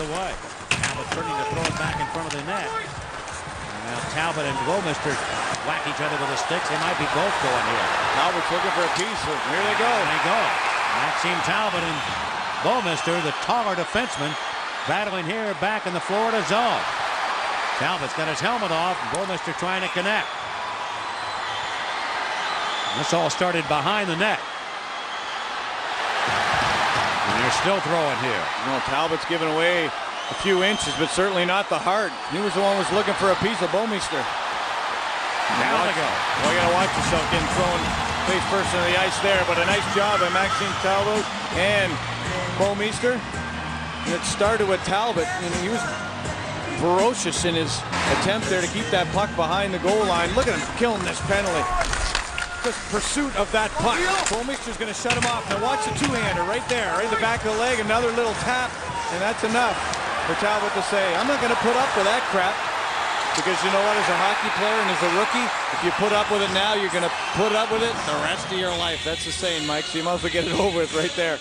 Talbot turning to throw it back in front of the net. And now Talbot and Bouwmeester whack each other with the sticks. They might be both going here. Talbot's looking for a piece. So here they go. There they go. Maxime Talbot and Bouwmeester, the taller defenseman, battling here back in the Florida zone. Talbot's got his helmet off, and Bouwmeester trying to connect. And this all started behind the net. And they're still throwing here. No, Talbot's giving away a few inches, but certainly not the heart. He was the one who was looking for a piece of Bouwmeester. Down they go. Well, you got to watch yourself getting thrown face first into the ice there, but a nice job by Maxime Talbot and Bouwmeester. It started with Talbot, and he was ferocious in his attempt there to keep that puck behind the goal line. Look at him killing this penalty. Just pursuit of that puck. Bouwmeester's going to shut him off. Now watch the two-hander right there, right in the back of the leg. Another little tap, and that's enough for Talbot to say, I'm not going to put up with that crap. Because you know what, as a hockey player and as a rookie, if you put up with it now, you're going to put up with it the rest of your life. That's the saying, Mike. So you might as well get it over with right there.